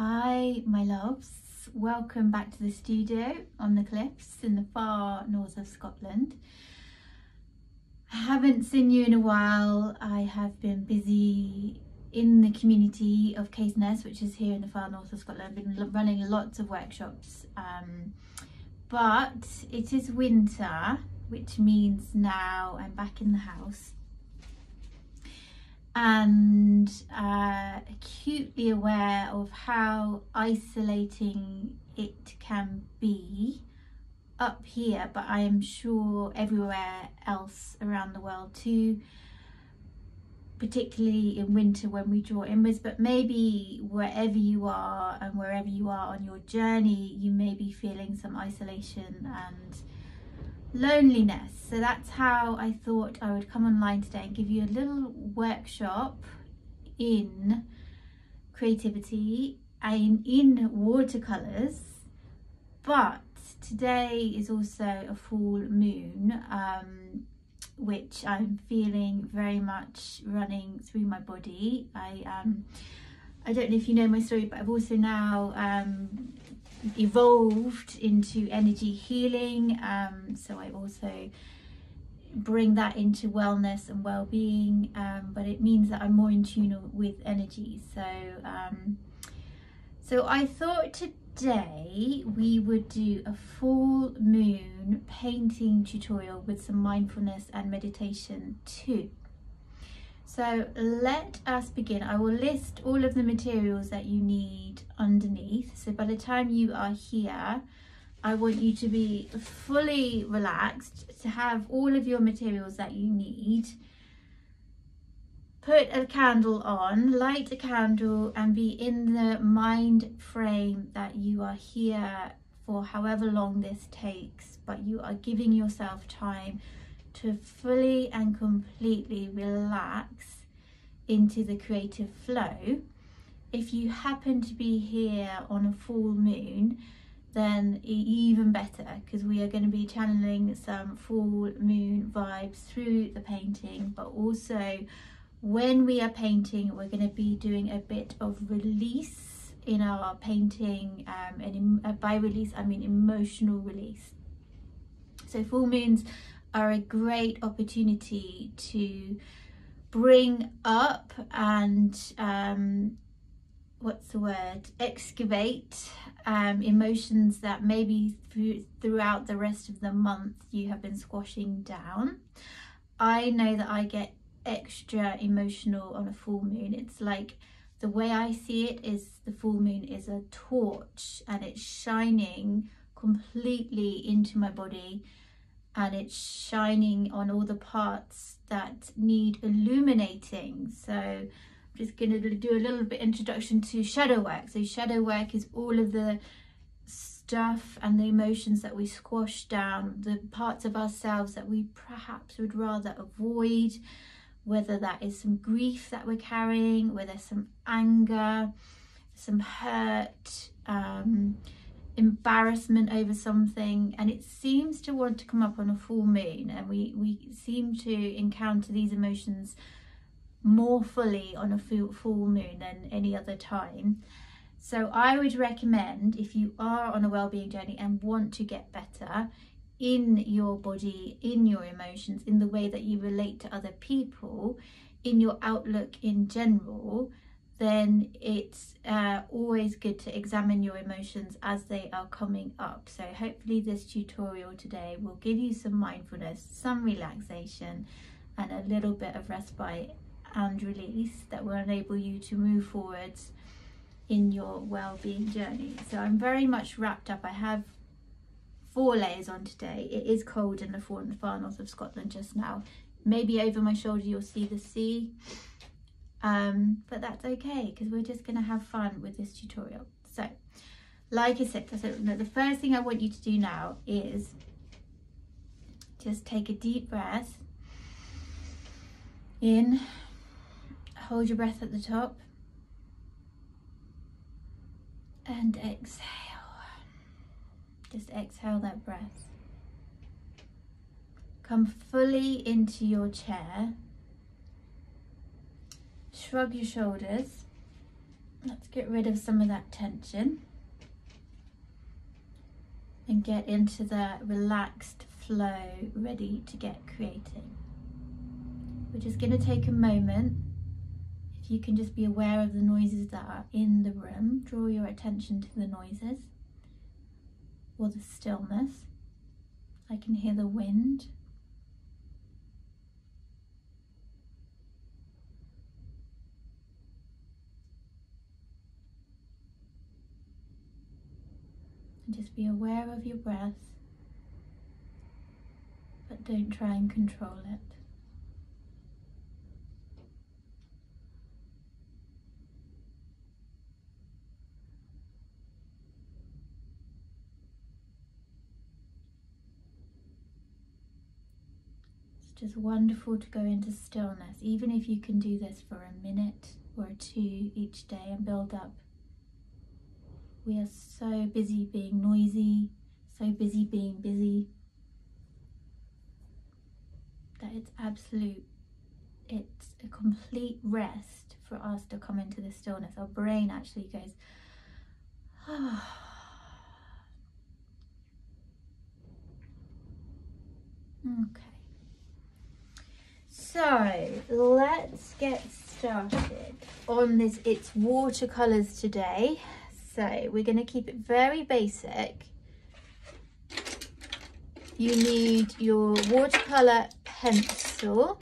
Hi, my loves. Welcome back to the studio on the cliffs in the far north of Scotland. I haven't seen you in a while. I have been busy in the community of Caithness, which is here in the far north of Scotland. I've been running lots of workshops, um, but it is winter, which means now I'm back in the house and uh, acutely aware of how isolating it can be up here, but I am sure everywhere else around the world too, particularly in winter when we draw inwards, but maybe wherever you are and wherever you are on your journey, you may be feeling some isolation and loneliness. So that's how I thought I would come online today and give you a little workshop in creativity and in watercolors. But today is also a full moon, um, which I'm feeling very much running through my body. I um, I don't know if you know my story, but I've also now um, evolved into energy healing. Um, so I also bring that into wellness and well-being, um, but it means that I'm more in tune with energy. So, um, so I thought today we would do a full moon painting tutorial with some mindfulness and meditation too. So let us begin. I will list all of the materials that you need underneath. So by the time you are here, I want you to be fully relaxed, to have all of your materials that you need. Put a candle on, light a candle and be in the mind frame that you are here for however long this takes, but you are giving yourself time to fully and completely relax into the creative flow. If you happen to be here on a full moon, then even better because we are going to be channeling some full moon vibes through the painting but also when we are painting we're going to be doing a bit of release in our painting um, and by release I mean emotional release so full moons are a great opportunity to bring up and um, what's the word? Excavate um, emotions that maybe through, throughout the rest of the month you have been squashing down. I know that I get extra emotional on a full moon. It's like the way I see it is the full moon is a torch and it's shining completely into my body and it's shining on all the parts that need illuminating. So I'm just going to do a little bit introduction to shadow work. So shadow work is all of the stuff and the emotions that we squash down, the parts of ourselves that we perhaps would rather avoid, whether that is some grief that we're carrying, whether some anger, some hurt, um, embarrassment over something and it seems to want to come up on a full moon and we we seem to encounter these emotions more fully on a full, full moon than any other time. So i would recommend if you are on a well-being journey and want to get better in your body in your emotions in the way that you relate to other people in your outlook in general then it's uh, always good to examine your emotions as they are coming up. So hopefully this tutorial today will give you some mindfulness, some relaxation and a little bit of respite and release that will enable you to move forwards in your well-being journey. So I'm very much wrapped up. I have four layers on today. It is cold in the far north of Scotland just now. Maybe over my shoulder you'll see the sea um, but that's okay because we're just going to have fun with this tutorial. So, like I said, the first thing I want you to do now is just take a deep breath in, hold your breath at the top, and exhale. Just exhale that breath. Come fully into your chair shrug your shoulders let's get rid of some of that tension and get into the relaxed flow ready to get creating. We're just going to take a moment. If you can just be aware of the noises that are in the room, draw your attention to the noises or the stillness. I can hear the wind. And just be aware of your breath, but don't try and control it. It's just wonderful to go into stillness, even if you can do this for a minute or two each day and build up. We are so busy being noisy, so busy being busy, that it's absolute, it's a complete rest for us to come into the stillness. Our brain actually goes, ah. Okay. So let's get started on this. It's watercolours today. So we're going to keep it very basic. You need your watercolour pencil.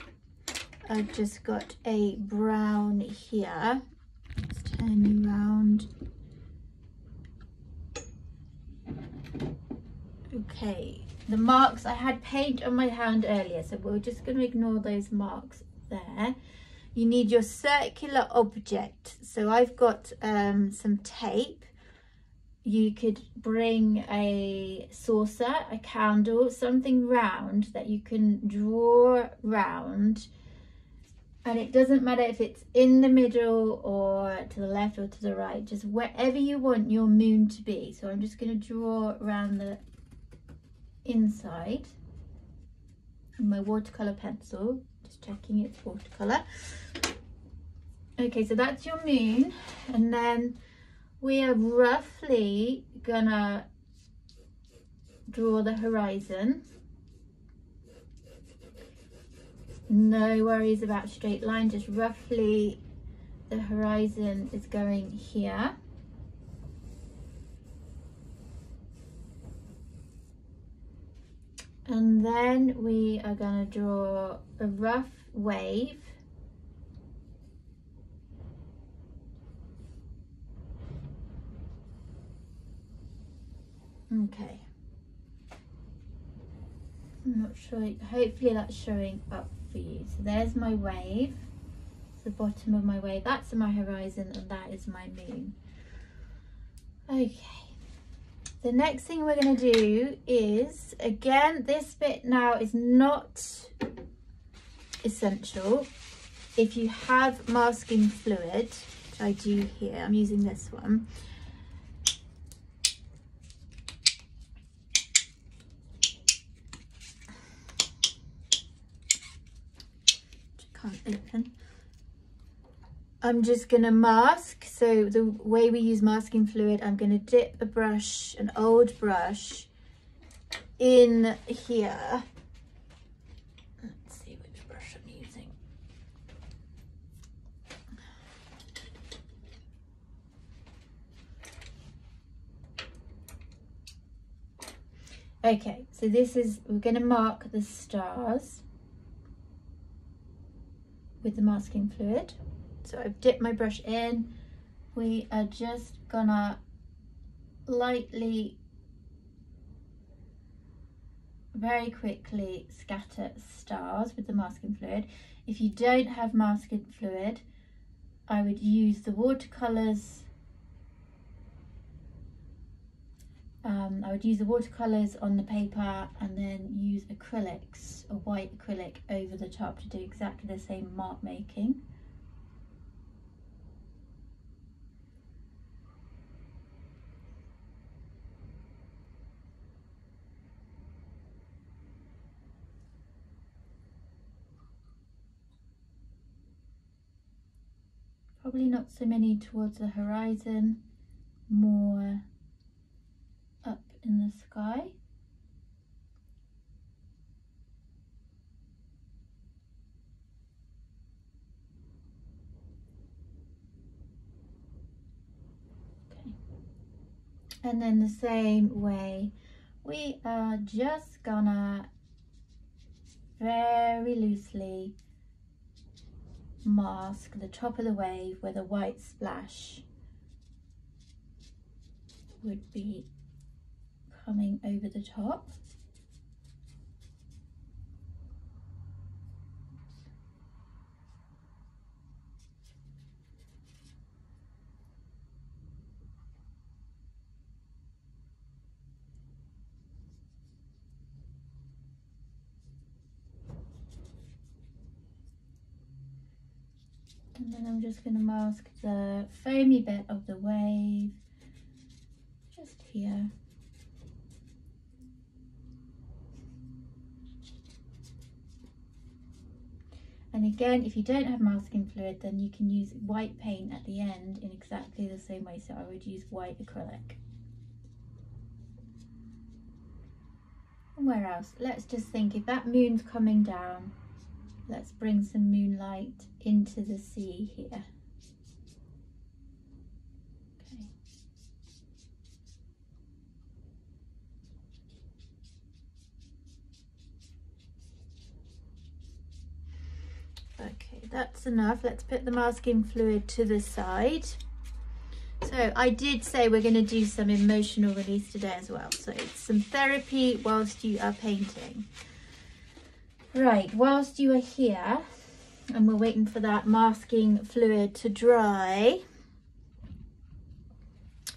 I've just got a brown here. Let's turn you around. Okay, the marks, I had paint on my hand earlier, so we're just going to ignore those marks there. You need your circular object. So I've got um, some tape. You could bring a saucer, a candle, something round that you can draw round. And it doesn't matter if it's in the middle or to the left or to the right, just wherever you want your moon to be. So I'm just going to draw around the inside my watercolor pencil just checking it's watercolor okay so that's your moon and then we are roughly gonna draw the horizon. No worries about straight line just roughly the horizon is going here. And then we are going to draw a rough wave okay. I'm not sure hopefully that's showing up for you. So there's my wave. It's the bottom of my wave. That's my horizon and that is my moon. Okay. The next thing we're going to do is, again, this bit now is not essential. If you have masking fluid, which I do here, I'm using this one. I'm just to mask. So the way we use masking fluid, I'm to dip a brush, an old brush, in here. Let's see which brush I'm using. Okay, so this is, we're to mark the stars with the masking fluid. So I've dipped my brush in. We are just gonna lightly, very quickly scatter stars with the masking fluid. If you don't have masking fluid, I would use the watercolours um, I would use the watercolours on the paper and then use acrylics, a white acrylic over the top to do exactly the same mark making. Probably not so many towards the horizon, more in the sky. Okay. And then the same way, we are just gonna very loosely mask the top of the wave where the white splash would be coming over the top. And then I'm just going to mask the foamy bit of the wave just here. And again, if you don't have masking fluid, then you can use white paint at the end in exactly the same way. So I would use white acrylic. Where else? Let's just think if that moon's coming down, let's bring some moonlight into the sea here. Okay. That's enough. Let's put the masking fluid to the side. So I did say we're going to do some emotional release today as well. So it's some therapy whilst you are painting. Right, whilst you are here, and we're waiting for that masking fluid to dry,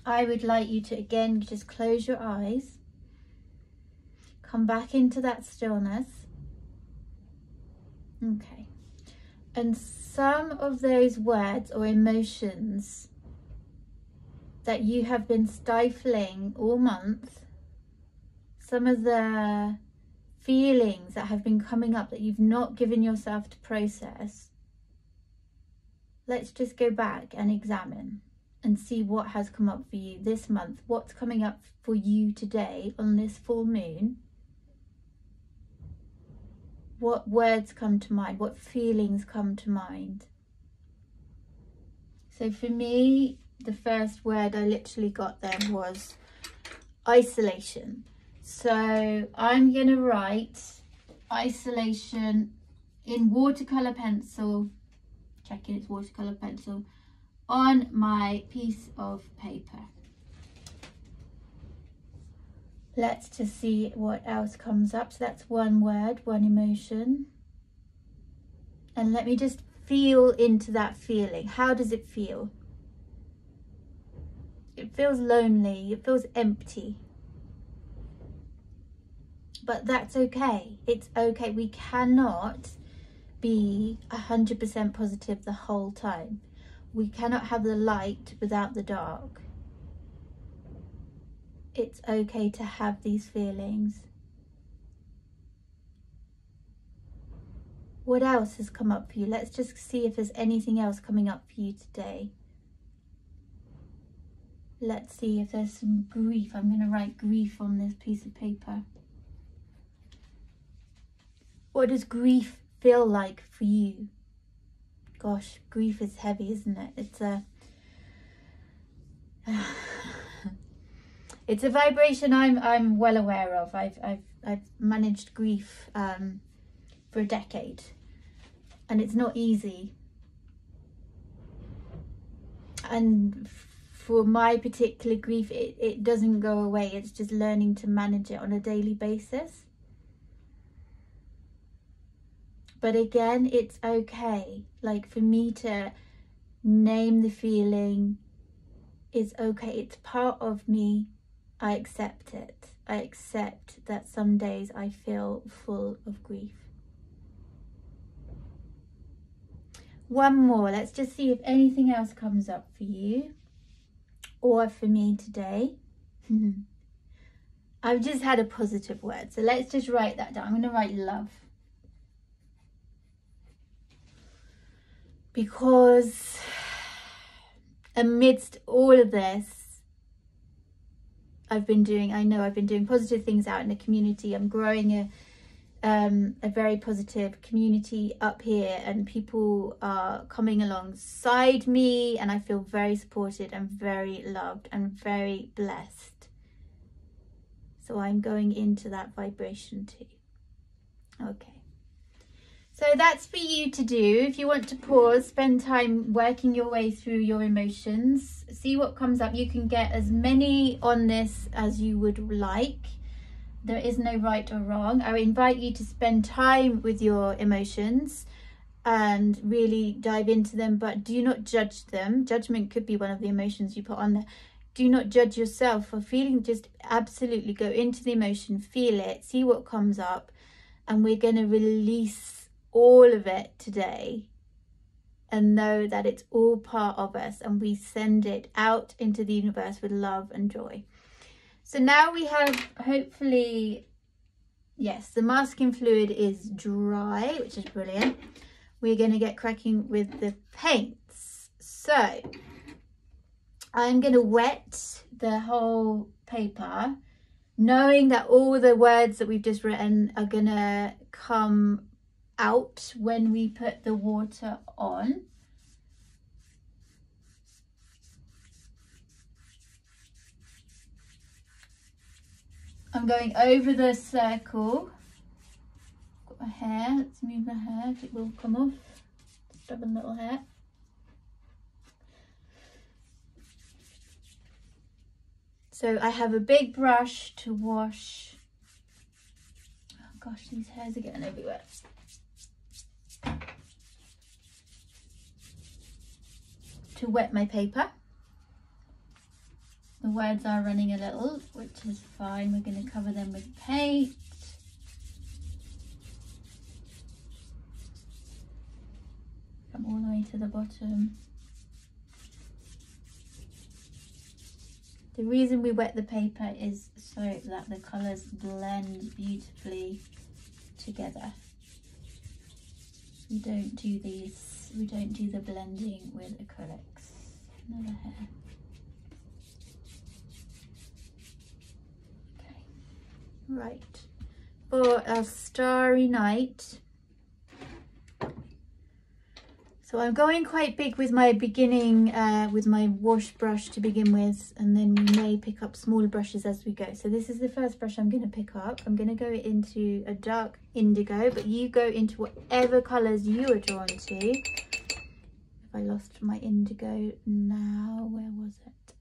I would like you to again just close your eyes, come back into that stillness. Okay. And some of those words or emotions that you have been stifling all month, some of the feelings that have been coming up that you've not given yourself to process, let's just go back and examine and see what has come up for you this month, what's coming up for you today on this full moon. What words come to mind? What feelings come to mind? So for me, the first word I literally got there was isolation. So I'm going to write isolation in watercolor pencil, checking it's watercolor pencil, on my piece of paper. Let's just see what else comes up. So that's one word, one emotion. And let me just feel into that feeling. How does it feel? It feels lonely, it feels empty but that's okay. It's okay. We cannot be 100% positive the whole time. We cannot have the light without the dark. It's okay to have these feelings. What else has come up for you? Let's just see if there's anything else coming up for you today. Let's see if there's some grief. I'm going to write grief on this piece of paper. What does grief feel like for you? Gosh, grief is heavy, isn't it? It's a it's a vibration I'm I'm well aware of. I've I've I've managed grief um, for a decade, and it's not easy. And for my particular grief, it, it doesn't go away. It's just learning to manage it on a daily basis. But again, it's okay. Like for me to name the feeling is okay. It's part of me. I accept it. I accept that some days I feel full of grief. One more. Let's just see if anything else comes up for you or for me today. I've just had a positive word. So let's just write that down. I'm going to write love. because amidst all of this, I've been doing, I know I've been doing positive things out in the community. I'm growing a, um, a very positive community up here and people are coming alongside me and I feel very supported and very loved and very blessed. So I'm going into that vibration too. Okay. So that's for you to do. If you want to pause, spend time working your way through your emotions, see what comes up. You can get as many on this as you would like. There is no right or wrong. I invite you to spend time with your emotions and really dive into them, but do not judge them. Judgment could be one of the emotions you put on there. Do not judge yourself for feeling, just absolutely go into the emotion, feel it, see what comes up, and we're going to release all of it today and know that it's all part of us and we send it out into the universe with love and joy. So now we have hopefully, yes, the masking fluid is dry, which is brilliant. We're going to get cracking with the paints. So I'm going to wet the whole paper, knowing that all the words that we've just written are going to come out when we put the water on. I'm going over the circle. Got my hair, let's move my hair, it will come off. Stubborn little hair. So I have a big brush to wash. Oh gosh, these hairs are getting everywhere. To wet my paper. The words are running a little, which is fine. We're going to cover them with paint. Come all the way to the bottom. The reason we wet the paper is so that the colours blend beautifully together. We don't do these, we don't do the blending with acrylic another hair. Okay, right. For a starry night. So I'm going quite big with my beginning, uh, with my wash brush to begin with, and then we may pick up smaller brushes as we go. So this is the first brush I'm going to pick up. I'm going to go into a dark indigo, but you go into whatever colours you are drawn to. I lost my indigo now. Where was it?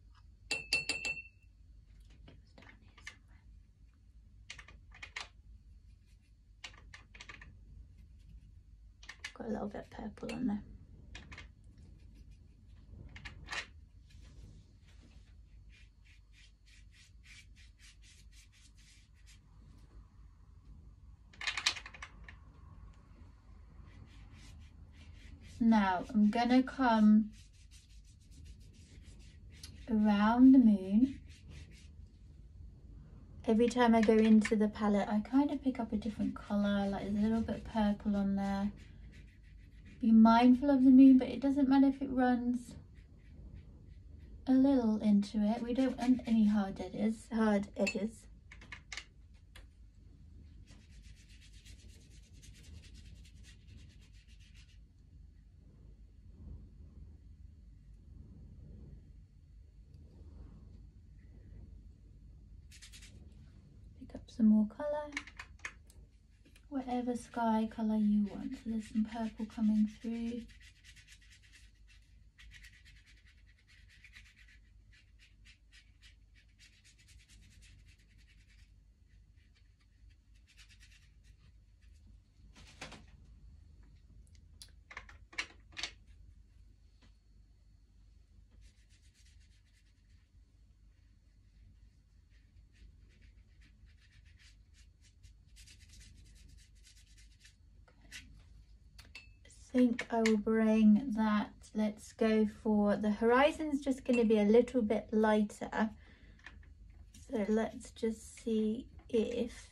Got a little bit purple on there. Now I'm gonna come around the moon. Every time I go into the palette, I kind of pick up a different colour, like there's a little bit purple on there. Be mindful of the moon, but it doesn't matter if it runs a little into it. We don't want any hard edges, hard edges. some more colour whatever sky colour you want. So there's some purple coming through think I will bring that. Let's go for the horizon's just going to be a little bit lighter. So let's just see if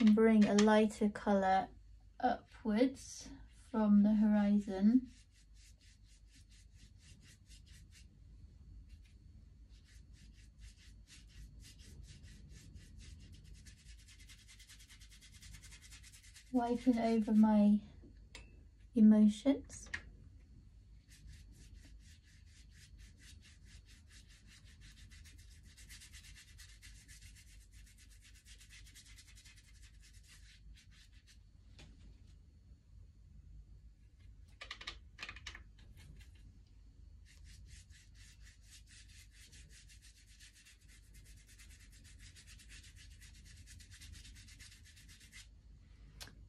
I can bring a lighter colour upwards from the horizon. Wiping over my emotions.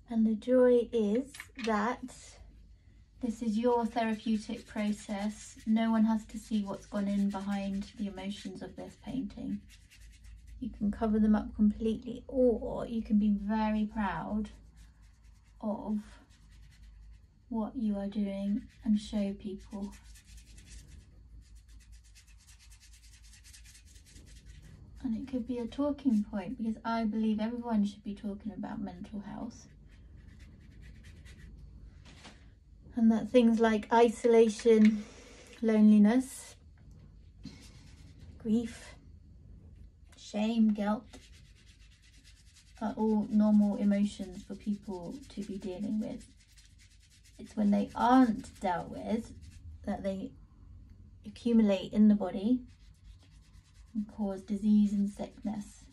And the joy is that this is your therapeutic process. No one has to see what's gone in behind the emotions of this painting. You can cover them up completely or you can be very proud of what you are doing and show people. And it could be a talking point because I believe everyone should be talking about mental health. And that things like isolation, loneliness, grief, shame, guilt are all normal emotions for people to be dealing with. It's when they aren't dealt with that they accumulate in the body and cause disease and sickness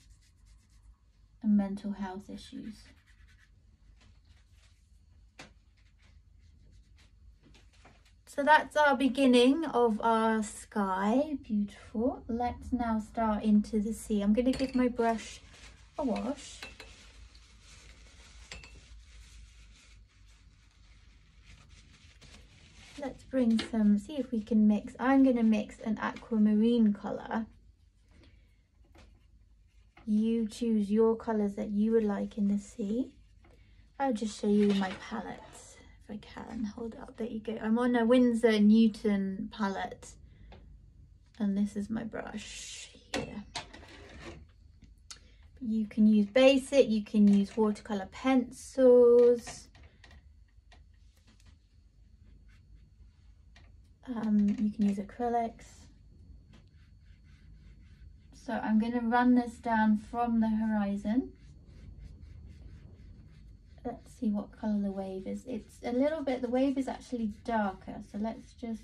and mental health issues. So that's our beginning of our sky. Beautiful. Let's now start into the sea. I'm going to give my brush a wash. Let's bring some, see if we can mix. I'm going to mix an aquamarine colour. You choose your colours that you would like in the sea. I'll just show you my palette. I can hold up there you go I'm on a Winsor Newton palette. And this is my brush here. You can use basic you can use watercolor pencils. Um, you can use acrylics. So I'm going to run this down from the horizon let's see what colour the wave is. It's a little bit, the wave is actually darker. So let's just,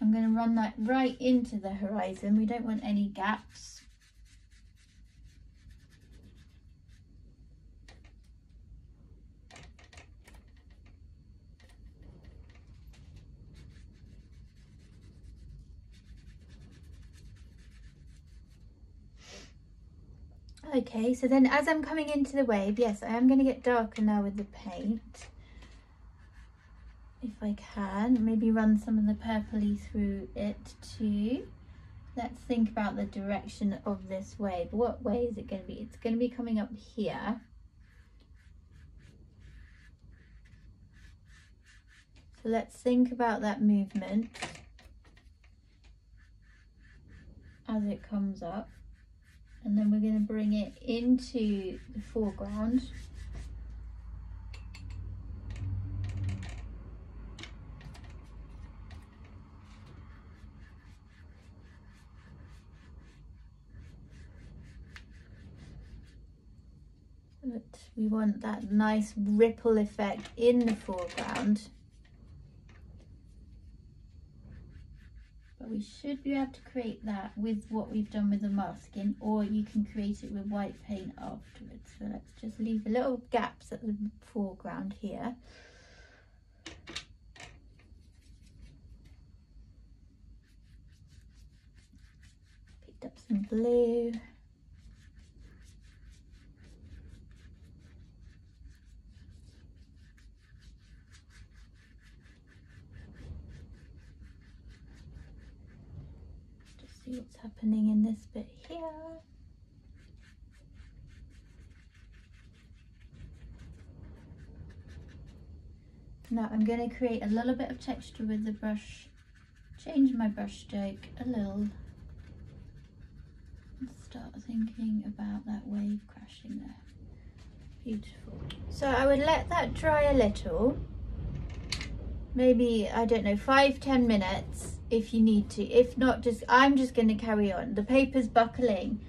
I'm going to run that right into the horizon. We don't want any gaps. Okay, so then as I'm coming into the wave, yes, I am going to get darker now with the paint. If I can, maybe run some of the purpley through it too. Let's think about the direction of this wave. What way is it going to be? It's going to be coming up here. So let's think about that movement as it comes up and then we're going to bring it into the foreground. But we want that nice ripple effect in the foreground we should be able to create that with what we've done with the masking or you can create it with white paint afterwards. So let's just leave a little gaps at the foreground here. Picked up some blue. See what's happening in this bit here. Now I'm going to create a little bit of texture with the brush, change my brush stroke a little and start thinking about that wave crashing there. Beautiful. So I would let that dry a little, maybe, I don't know, five, ten minutes if you need to. If not, just I'm just going to carry on. The paper's buckling.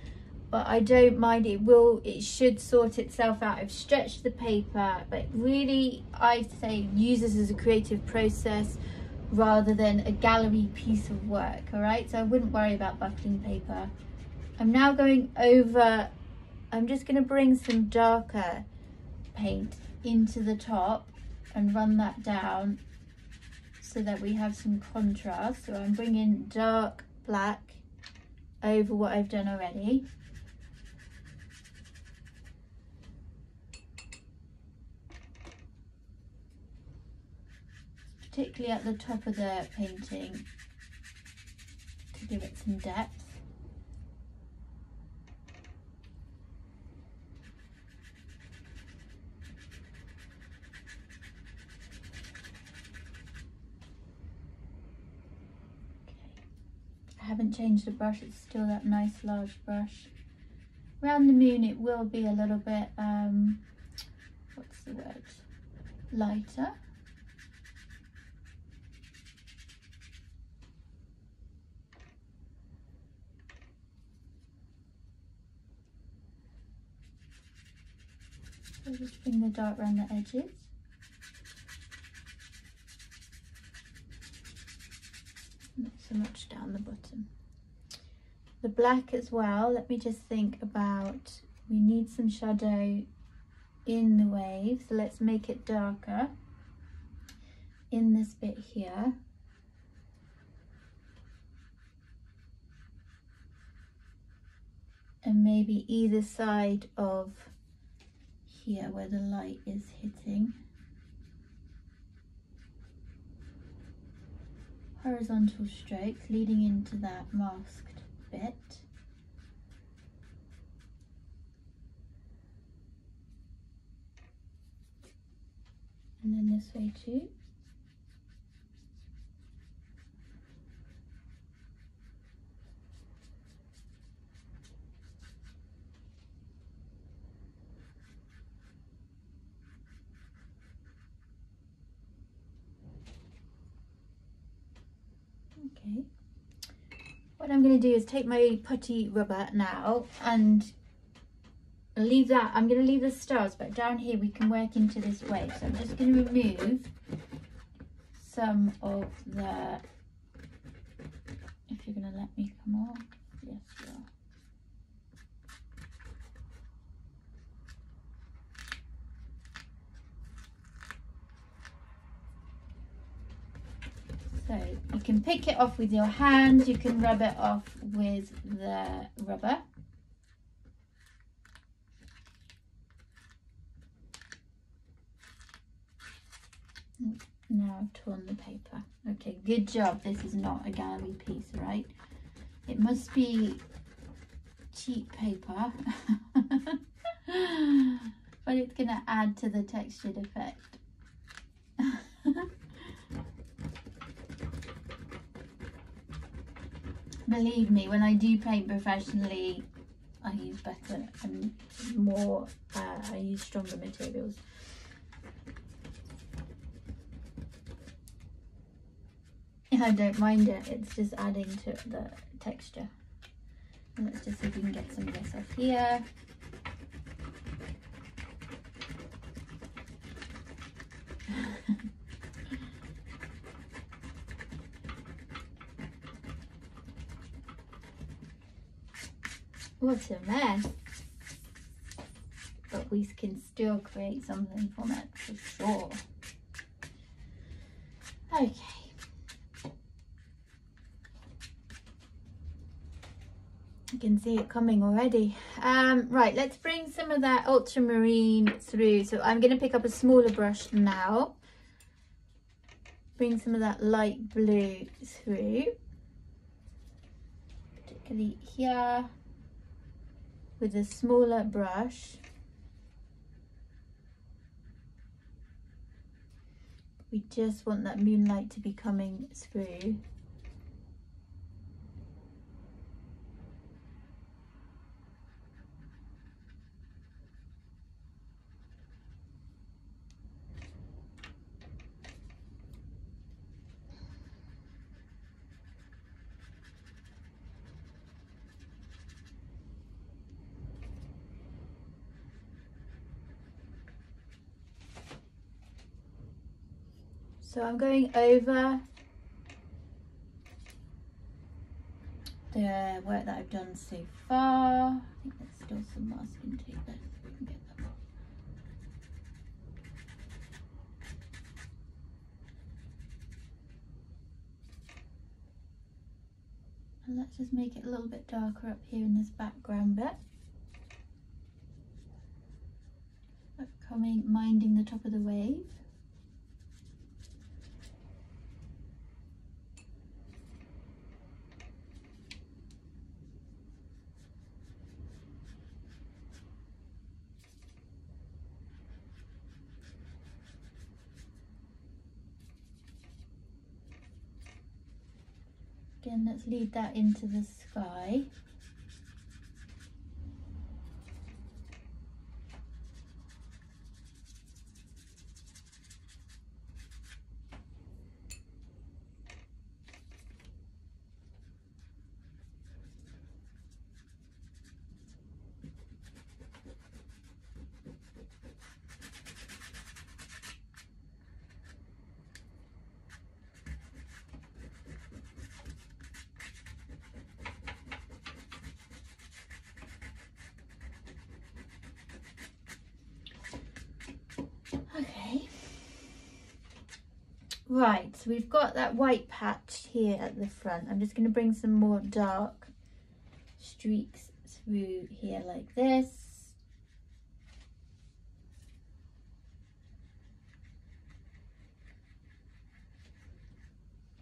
but I don't mind it will it should sort itself out I've stretched the paper but really I say use this as a creative process rather than a gallery piece of work all right so I wouldn't worry about buckling paper I'm now going over I'm just going to bring some darker paint into the top and run that down so that we have some contrast so I'm bringing dark black over what I've done already particularly at the top of the painting to give it some depth. I haven't changed the brush, it's still that nice large brush. Around the moon it will be a little bit, um, what's the word, lighter. Just bring the dart around the edges. Not so much down the bottom. The black as well, let me just think about, we need some shadow in the wave, so let's make it darker in this bit here. And maybe either side of here where the light is hitting. Horizontal strokes leading into that masked bit. And then this way too. Okay. What I'm going to do is take my putty rubber now and leave that. I'm going to leave the stars, but down here we can work into this wave. So I'm just going to remove some of the, if you're going to let me come off. Yes, you are. So you can pick it off with your hand, you can rub it off with the rubber. Now I've torn the paper. Okay, good job. This is not a gallery piece, right? It must be cheap paper. but it's going to add to the textured effect. Believe me, when I do paint professionally, I use better and more, uh, I use stronger materials. I don't mind it, it's just adding to the texture. Let's just see if we can get some of this off here. What a mess. But we can still create something from it for sure. Okay. You can see it coming already. Um, right, let's bring some of that ultramarine through. So I'm going to pick up a smaller brush now. Bring some of that light blue through. Particularly here with a smaller brush. We just want that moonlight to be coming through. So I'm going over the work that I've done so far. I think there's still some masking tape there. And let's just make it a little bit darker up here in this background bit. Coming, minding the top of the wave. Again, let's lead that into the sky. Okay. Right, so we've got that white patch here at the front. I'm just going to bring some more dark streaks through here like this.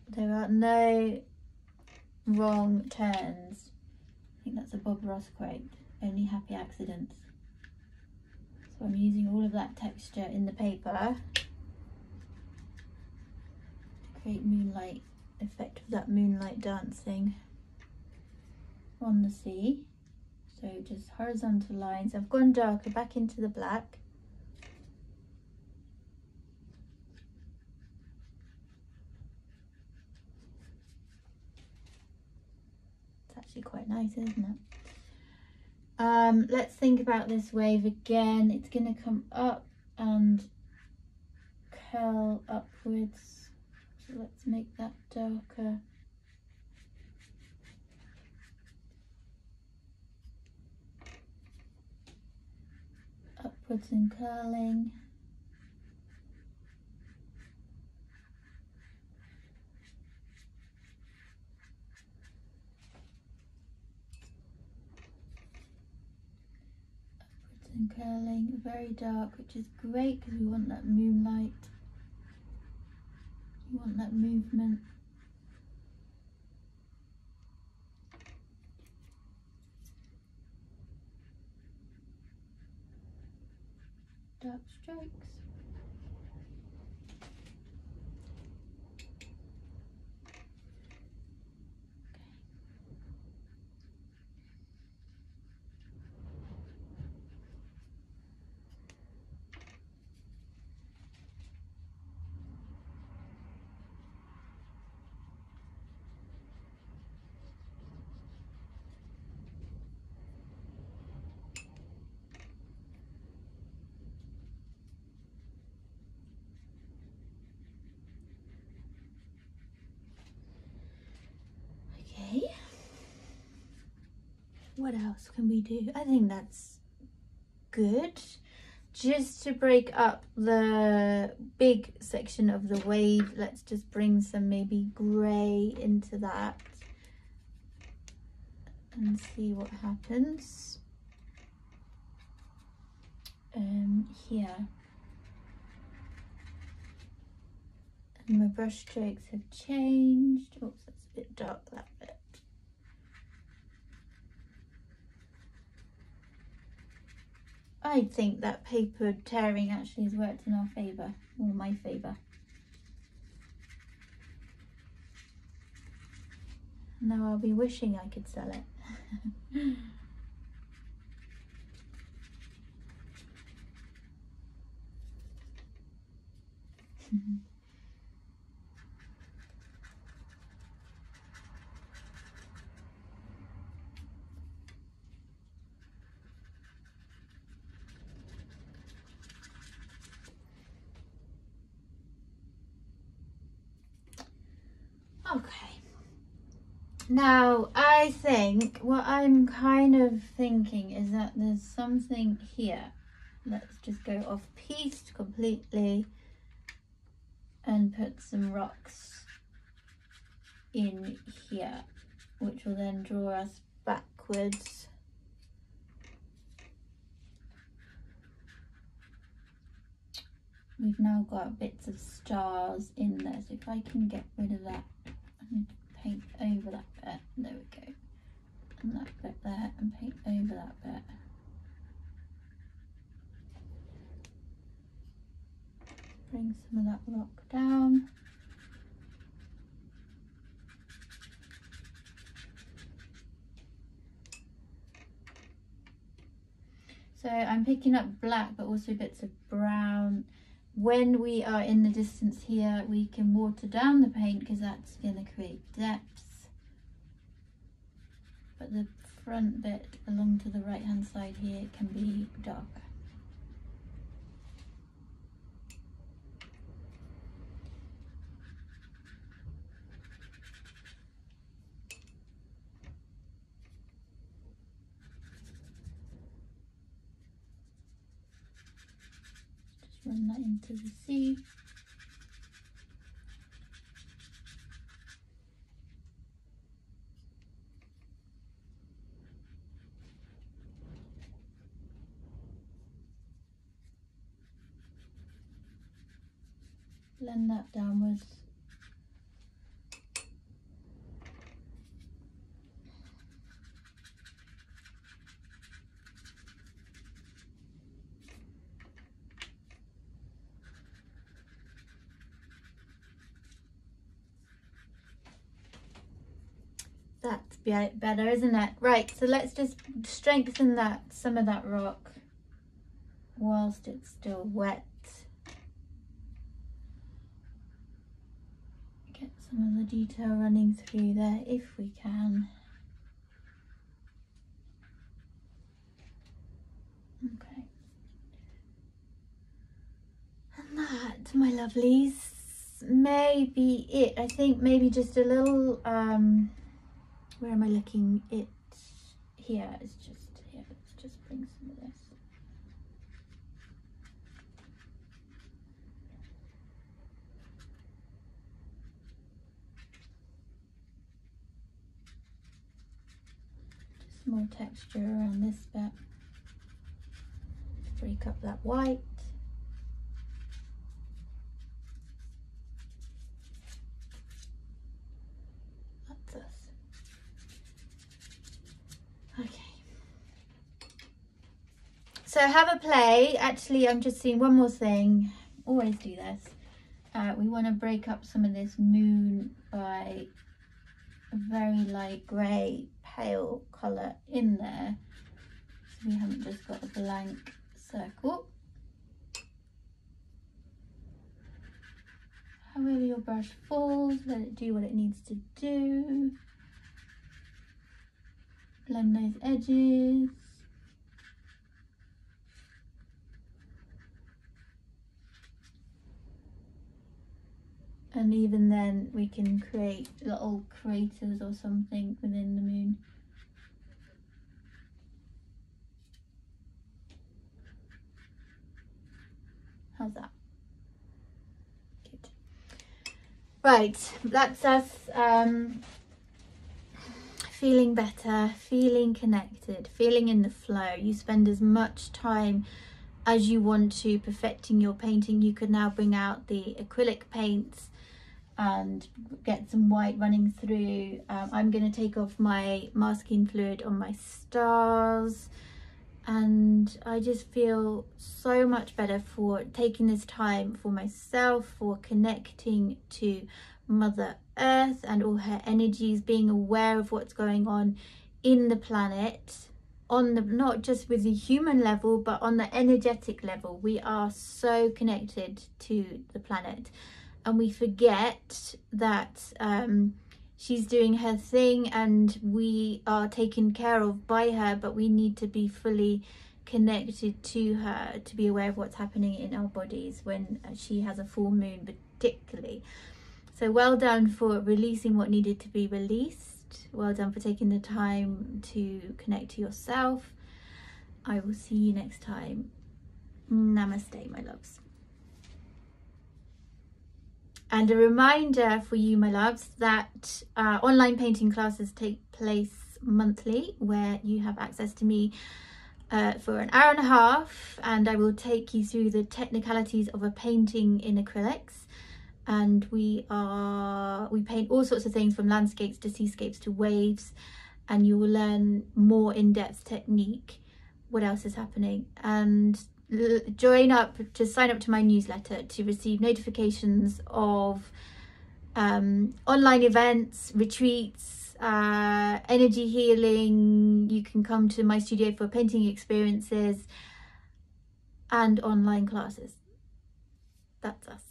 There are no wrong turns. I think that's a Bob Ross quote. Only happy accidents. So I'm using all of that texture in the paper to create moonlight effect of that moonlight dancing on the sea. So just horizontal lines. I've gone darker back into the black. It's actually quite nice, isn't it? Um, let's think about this wave again. It's going to come up and curl upwards. So let's make that darker. Upwards and curling. curling, very dark, which is great because we want that moonlight. We want that movement. Dark strokes. Okay. What else can we do? I think that's good. Just to break up the big section of the wave, let's just bring some maybe grey into that and see what happens. Um, here. And my brush strokes have changed. Oops, that's a bit dark, that bit. I think that paper tearing actually has worked in our favour, or my favour. Now I'll be wishing I could sell it. Now, I think what I'm kind of thinking is that there's something here. Let's just go off piste completely and put some rocks in here, which will then draw us backwards. We've now got bits of stars in there, so if I can get rid of that, I paint over that bit. There we go. And that bit there and paint over that bit. Bring some of that rock down. So I'm picking up black but also bits of brown when we are in the distance here we can water down the paint because that's going to create depth but the front bit along to the right hand side here can be darker run that into the sea. Blend that downwards. That's better, isn't it? Right, so let's just strengthen that, some of that rock whilst it's still wet. Get some of the detail running through there if we can. Okay. And that, my lovelies, may be it. I think maybe just a little um, where am I looking? It here. It's just here. Let's just bring some of this. Just more texture around this bit. Break up that white. So have a play. Actually, I'm just seeing one more thing. Always do this. Uh, we want to break up some of this moon by a very light grey, pale colour in there. So we haven't just got a blank circle. However your brush falls, let it do what it needs to do. Blend those edges. And even then we can create little craters or something within the moon. How's that? Good. Right, that's us um, feeling better, feeling connected, feeling in the flow. You spend as much time as you want to perfecting your painting. You could now bring out the acrylic paints and get some white running through. Um, I'm going to take off my masking fluid on my stars. And I just feel so much better for taking this time for myself, for connecting to Mother Earth and all her energies, being aware of what's going on in the planet on the not just with the human level but on the energetic level. We are so connected to the planet and we forget that um, she's doing her thing and we are taken care of by her, but we need to be fully connected to her to be aware of what's happening in our bodies when she has a full moon particularly. So well done for releasing what needed to be released. Well done for taking the time to connect to yourself. I will see you next time. Namaste, my loves. And a reminder for you, my loves, that uh, online painting classes take place monthly where you have access to me uh, for an hour and a half and I will take you through the technicalities of a painting in acrylics. And we are we paint all sorts of things from landscapes to seascapes to waves and you will learn more in-depth technique what else is happening. And join up to sign up to my newsletter to receive notifications of um, online events retreats uh, energy healing. You can come to my studio for painting experiences and online classes. That's us